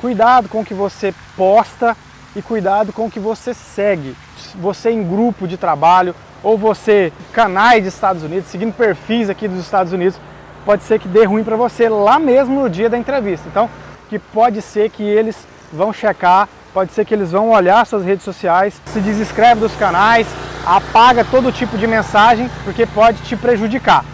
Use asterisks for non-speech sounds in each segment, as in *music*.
cuidado com o que você posta e cuidado com o que você segue. Você em grupo de trabalho ou você canais dos Estados Unidos, seguindo perfis aqui dos Estados Unidos, pode ser que dê ruim para você lá mesmo no dia da entrevista. Então, que pode ser que eles vão checar, pode ser que eles vão olhar suas redes sociais, se desinscreve dos canais, apaga todo tipo de mensagem, porque pode te prejudicar.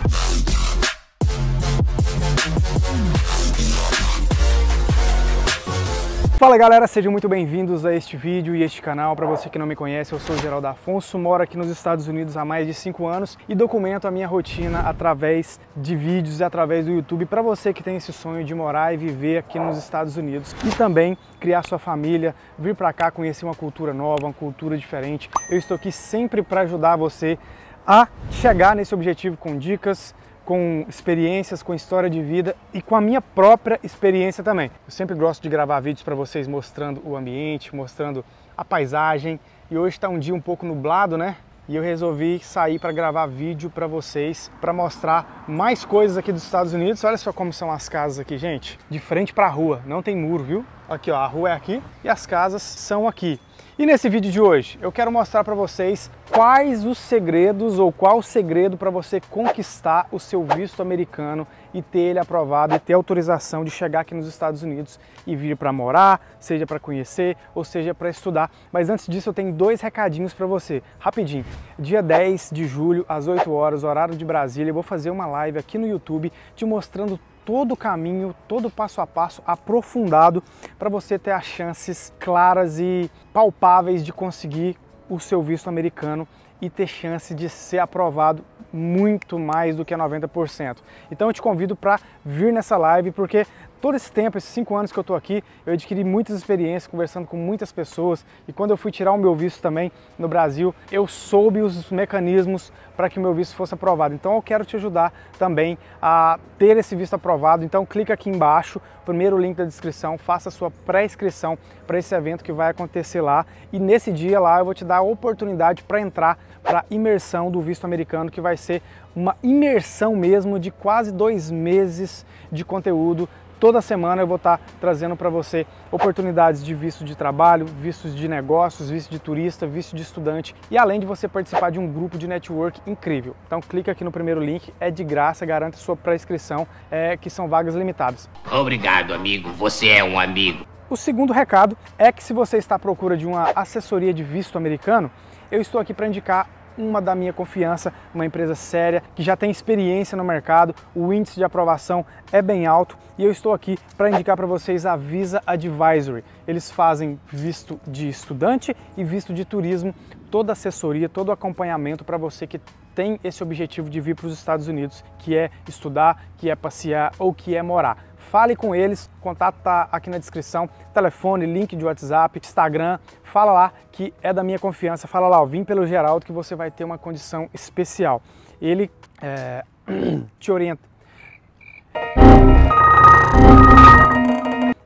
Fala galera, sejam muito bem-vindos a este vídeo e este canal. Para você que não me conhece, eu sou o Geraldo Afonso, moro aqui nos Estados Unidos há mais de 5 anos e documento a minha rotina através de vídeos e através do YouTube para você que tem esse sonho de morar e viver aqui nos Estados Unidos e também criar sua família, vir para cá conhecer uma cultura nova, uma cultura diferente. Eu estou aqui sempre para ajudar você a chegar nesse objetivo com dicas, com experiências, com história de vida e com a minha própria experiência também. Eu sempre gosto de gravar vídeos para vocês mostrando o ambiente, mostrando a paisagem. E hoje está um dia um pouco nublado, né? E eu resolvi sair para gravar vídeo para vocês, para mostrar mais coisas aqui dos Estados Unidos. Olha só como são as casas aqui, gente. De frente para a rua, não tem muro, viu? Aqui, ó, a rua é aqui e as casas são aqui. E nesse vídeo de hoje eu quero mostrar para vocês quais os segredos ou qual o segredo para você conquistar o seu visto americano e ter ele aprovado e ter autorização de chegar aqui nos Estados Unidos e vir para morar, seja para conhecer ou seja para estudar. Mas antes disso eu tenho dois recadinhos para você, rapidinho. Dia 10 de julho às 8 horas, horário de Brasília, eu vou fazer uma live aqui no YouTube te mostrando todo o caminho, todo passo a passo aprofundado para você ter as chances claras e palpáveis de conseguir o seu visto americano e ter chance de ser aprovado muito mais do que 90%. Então eu te convido para vir nessa live porque todo esse tempo, esses cinco anos que eu estou aqui, eu adquiri muitas experiências conversando com muitas pessoas e quando eu fui tirar o meu visto também no Brasil, eu soube os mecanismos para que o meu visto fosse aprovado. Então eu quero te ajudar também a ter esse visto aprovado. Então clica aqui embaixo, primeiro link da descrição, faça a sua pré-inscrição para esse evento que vai acontecer lá e nesse dia lá eu vou te dar a oportunidade para entrar para a imersão do visto americano, que vai ser uma imersão mesmo de quase dois meses de conteúdo Toda semana eu vou estar trazendo para você oportunidades de visto de trabalho, vistos de negócios, visto de turista, visto de estudante e além de você participar de um grupo de network incrível. Então clica aqui no primeiro link, é de graça, garanta sua pré-inscrição, é, que são vagas limitadas. Obrigado, amigo. Você é um amigo. O segundo recado é que se você está à procura de uma assessoria de visto americano, eu estou aqui para indicar uma da minha confiança, uma empresa séria que já tem experiência no mercado, o índice de aprovação é bem alto e eu estou aqui para indicar para vocês a Visa Advisory. Eles fazem visto de estudante e visto de turismo, toda assessoria, todo acompanhamento para você que tem esse objetivo de vir para os Estados Unidos, que é estudar, que é passear ou que é morar fale com eles, o contato está aqui na descrição, telefone, link de WhatsApp, Instagram, fala lá que é da minha confiança, fala lá, ó, vim pelo Geraldo que você vai ter uma condição especial. Ele é, *clears throat* te orienta.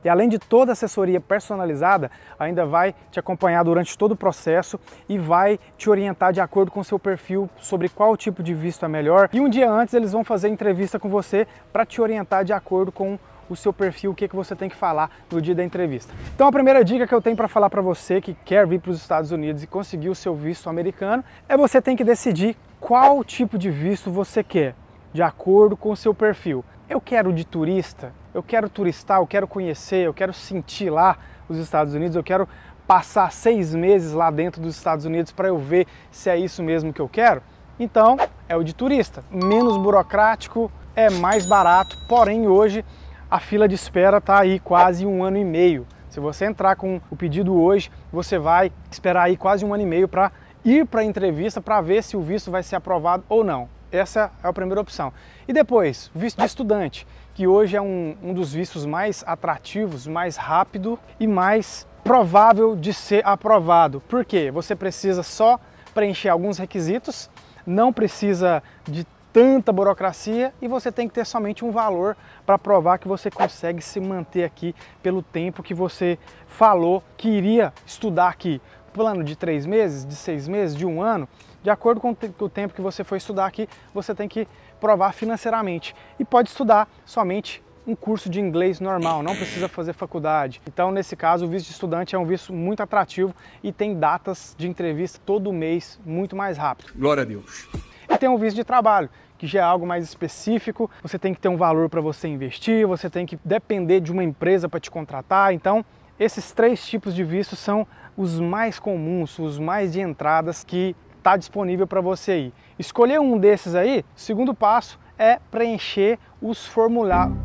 E além de toda a assessoria personalizada, ainda vai te acompanhar durante todo o processo e vai te orientar de acordo com o seu perfil sobre qual tipo de visto é melhor. E um dia antes eles vão fazer entrevista com você para te orientar de acordo com o seu perfil, o que, que você tem que falar no dia da entrevista. Então a primeira dica que eu tenho para falar para você que quer vir para os Estados Unidos e conseguir o seu visto americano é você tem que decidir qual tipo de visto você quer, de acordo com o seu perfil. Eu quero de turista, eu quero turistar, eu quero conhecer, eu quero sentir lá os Estados Unidos, eu quero passar seis meses lá dentro dos Estados Unidos para eu ver se é isso mesmo que eu quero. Então é o de turista, menos burocrático, é mais barato, porém hoje a fila de espera está aí quase um ano e meio. Se você entrar com o pedido hoje, você vai esperar aí quase um ano e meio para ir para a entrevista para ver se o visto vai ser aprovado ou não. Essa é a primeira opção. E depois, visto de estudante, que hoje é um, um dos vistos mais atrativos, mais rápido e mais provável de ser aprovado. Por quê? Você precisa só preencher alguns requisitos, não precisa de tanta burocracia e você tem que ter somente um valor para provar que você consegue se manter aqui pelo tempo que você falou que iria estudar aqui. Plano de três meses, de seis meses, de um ano, de acordo com o tempo que você foi estudar aqui, você tem que provar financeiramente. E pode estudar somente um curso de inglês normal, não precisa fazer faculdade. Então, nesse caso, o visto de estudante é um visto muito atrativo e tem datas de entrevista todo mês muito mais rápido. Glória a Deus. E tem um visto de trabalho, que já é algo mais específico, você tem que ter um valor para você investir, você tem que depender de uma empresa para te contratar. Então, esses três tipos de vistos são os mais comuns, os mais de entradas que está disponível para você ir. Escolher um desses aí, o segundo passo é preencher os formulários.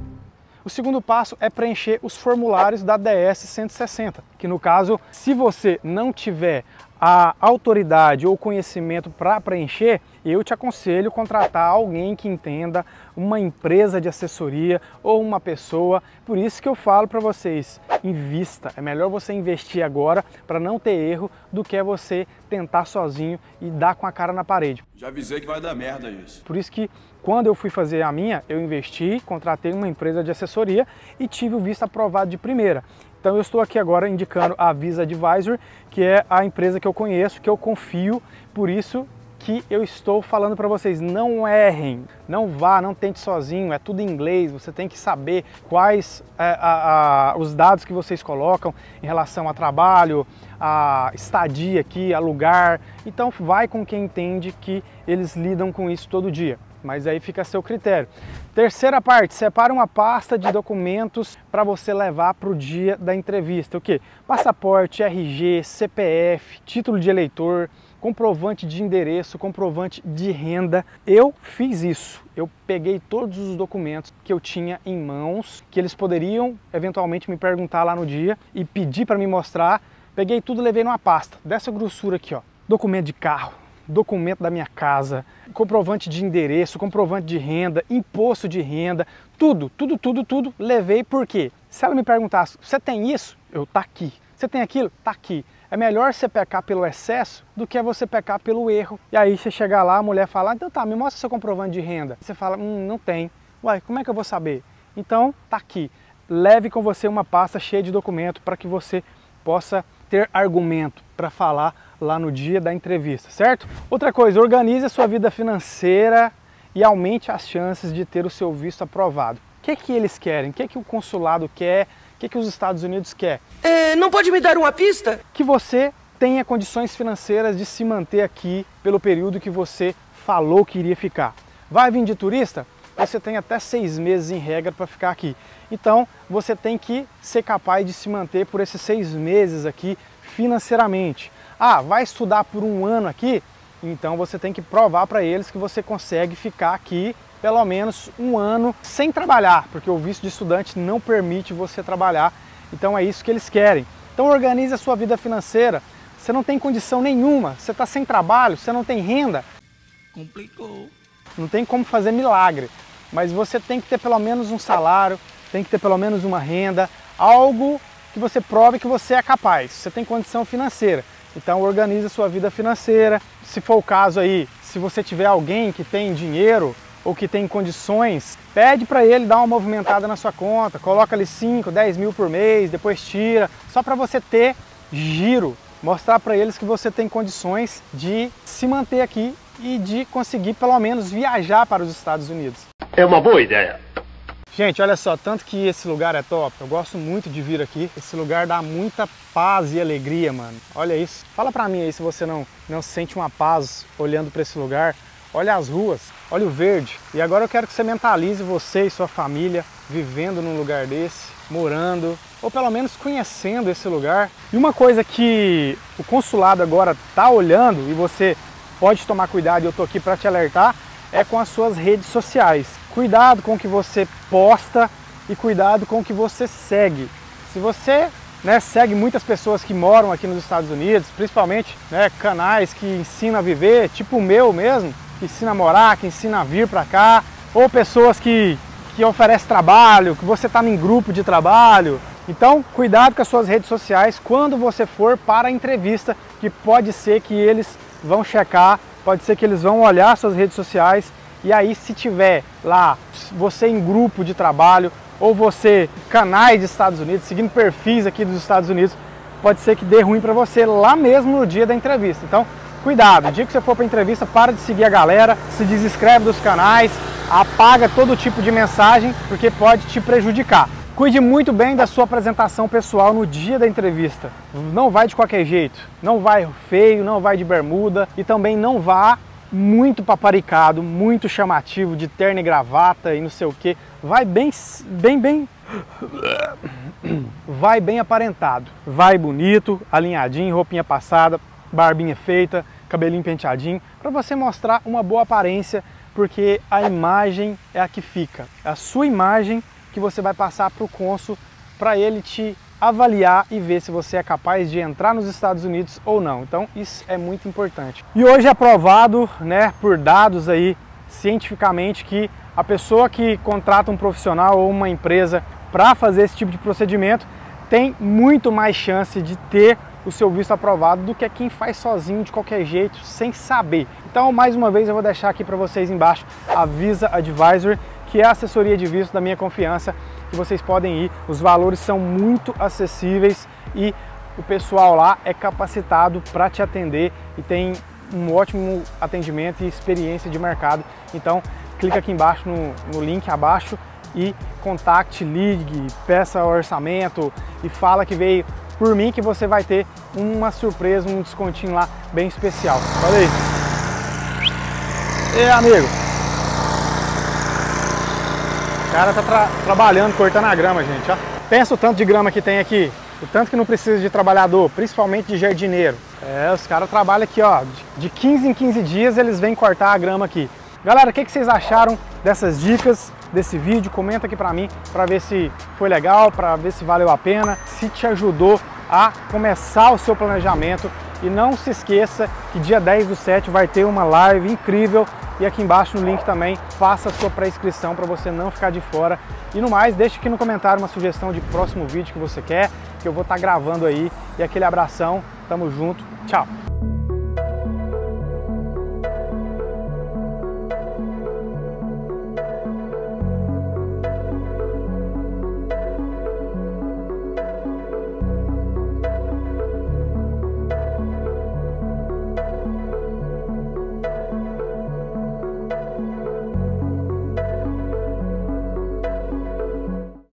O segundo passo é preencher os formulários da DS 160, que no caso, se você não tiver a autoridade ou conhecimento para preencher, eu te aconselho contratar alguém que entenda, uma empresa de assessoria ou uma pessoa. Por isso que eu falo para vocês, invista. É melhor você investir agora para não ter erro do que você tentar sozinho e dar com a cara na parede. Já avisei que vai dar merda isso. Por isso que quando eu fui fazer a minha, eu investi, contratei uma empresa de assessoria e tive o visto aprovado de primeira. Então eu estou aqui agora indicando a Visa Advisor, que é a empresa que eu conheço, que eu confio, por isso que eu estou falando para vocês, não errem, não vá, não tente sozinho, é tudo em inglês, você tem que saber quais é, a, a, os dados que vocês colocam em relação a trabalho, a estadia aqui, a lugar, então vai com quem entende que eles lidam com isso todo dia. Mas aí fica a seu critério. Terceira parte, separe uma pasta de documentos para você levar para o dia da entrevista. O que? Passaporte, RG, CPF, título de eleitor, comprovante de endereço, comprovante de renda. Eu fiz isso. Eu peguei todos os documentos que eu tinha em mãos, que eles poderiam eventualmente me perguntar lá no dia e pedir para me mostrar. Peguei tudo, levei numa pasta dessa grossura aqui, ó. Documento de carro, documento da minha casa, comprovante de endereço, comprovante de renda, imposto de renda, tudo, tudo, tudo, tudo, levei porque se ela me perguntasse, você tem isso? Eu tá aqui. Você tem aquilo? Tá aqui. É melhor você pecar pelo excesso do que você pecar pelo erro. E aí você chegar lá, a mulher fala, então tá, me mostra seu comprovante de renda. Você fala, hum, não tem. Uai, como é que eu vou saber? Então, tá aqui. Leve com você uma pasta cheia de documento para que você possa ter argumento para falar lá no dia da entrevista, certo? Outra coisa, organize a sua vida financeira e aumente as chances de ter o seu visto aprovado. O que, que eles querem? O que, que o consulado quer? O que, que os Estados Unidos quer? É, não pode me dar uma pista? Que você tenha condições financeiras de se manter aqui pelo período que você falou que iria ficar. Vai vir de turista? Você tem até seis meses em regra para ficar aqui. Então você tem que ser capaz de se manter por esses seis meses aqui financeiramente. Ah, vai estudar por um ano aqui? Então você tem que provar para eles que você consegue ficar aqui pelo menos um ano sem trabalhar, porque o visto de estudante não permite você trabalhar. Então é isso que eles querem. Então organize a sua vida financeira. Você não tem condição nenhuma, você está sem trabalho, você não tem renda. Complicou. Não tem como fazer milagre, mas você tem que ter pelo menos um salário, tem que ter pelo menos uma renda, algo que você prove que você é capaz, você tem condição financeira. Então organize a sua vida financeira. Se for o caso aí, se você tiver alguém que tem dinheiro ou que tem condições, pede para ele dar uma movimentada na sua conta, coloca ali 5, 10 mil por mês, depois tira, só para você ter giro, mostrar para eles que você tem condições de se manter aqui e de conseguir pelo menos viajar para os Estados Unidos. É uma boa ideia. Gente, olha só, tanto que esse lugar é top, eu gosto muito de vir aqui. Esse lugar dá muita paz e alegria, mano. Olha isso. Fala pra mim aí se você não, não sente uma paz olhando para esse lugar. Olha as ruas, olha o verde. E agora eu quero que você mentalize você e sua família vivendo num lugar desse, morando, ou pelo menos conhecendo esse lugar. E uma coisa que o consulado agora tá olhando e você pode tomar cuidado, eu tô aqui para te alertar, é com as suas redes sociais. Cuidado com o que você posta e cuidado com o que você segue. Se você né, segue muitas pessoas que moram aqui nos Estados Unidos, principalmente né, canais que ensinam a viver, tipo o meu mesmo, que ensina a morar, que ensina a vir para cá, ou pessoas que, que oferecem trabalho, que você está em grupo de trabalho. Então, cuidado com as suas redes sociais quando você for para a entrevista, que pode ser que eles vão checar pode ser que eles vão olhar suas redes sociais e aí se tiver lá você em grupo de trabalho ou você canais dos Estados Unidos, seguindo perfis aqui dos Estados Unidos, pode ser que dê ruim para você lá mesmo no dia da entrevista. Então, cuidado, o dia que você for para entrevista, para de seguir a galera, se desinscreve dos canais, apaga todo tipo de mensagem porque pode te prejudicar. Cuide muito bem da sua apresentação pessoal no dia da entrevista. Não vai de qualquer jeito, não vai feio, não vai de bermuda e também não vá muito paparicado, muito chamativo, de terno e gravata e não sei o que. Vai bem, bem, bem. *coughs* Vai bem aparentado. Vai bonito, alinhadinho, roupinha passada, barbinha feita, cabelinho penteadinho, para você mostrar uma boa aparência, porque a imagem é a que fica. É a sua imagem que você vai passar para o cônsul para ele te avaliar e ver se você é capaz de entrar nos Estados Unidos ou não. Então isso é muito importante. E hoje é provado, né, por dados aí cientificamente que a pessoa que contrata um profissional ou uma empresa para fazer esse tipo de procedimento tem muito mais chance de ter o seu visto aprovado do que quem faz sozinho de qualquer jeito, sem saber. Então, mais uma vez, eu vou deixar aqui para vocês embaixo a Visa Advisor, que é a assessoria de visto da minha confiança, que vocês podem ir. Os valores são muito acessíveis e o pessoal lá é capacitado para te atender e tem um ótimo atendimento e experiência de mercado. Então, clica aqui embaixo no, no link abaixo e contacte, ligue, peça orçamento e fala que veio por mim que você vai ter uma surpresa, um descontinho lá bem especial. Aí. E amigo. O cara tá tra trabalhando, cortando a grama, gente, ó. Pensa o tanto de grama que tem aqui. O tanto que não precisa de trabalhador, principalmente de jardineiro. É, os caras trabalham aqui, ó. De 15 em 15 dias eles vêm cortar a grama aqui. Galera, o que, que vocês acharam dessas dicas, desse vídeo? Comenta aqui pra mim, pra ver se foi legal, pra ver se valeu a pena, se te ajudou a começar o seu planejamento. E não se esqueça que dia 10 do 7 vai ter uma live incrível e aqui embaixo no link também faça a sua pré-inscrição para você não ficar de fora. E no mais, deixe aqui no comentário uma sugestão de próximo vídeo que você quer, que eu vou estar tá gravando aí. E aquele abração, tamo junto, tchau!